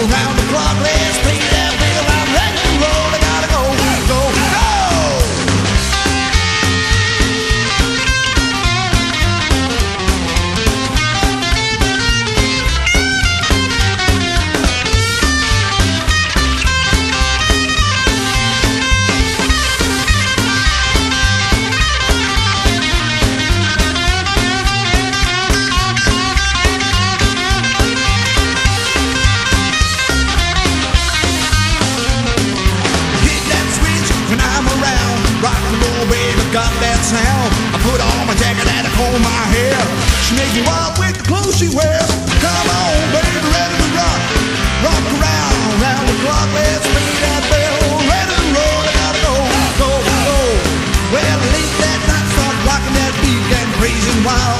around the clock, lady. as. I put on my jacket and I comb my hair. She makes me wild with the clothes she wears. Come on, baby, ready to rock. Rock around, round the clock. Let's ring that bell. Ready to roll, I gotta go, go, go. Well, late that night, start rocking that beat and crazy wild.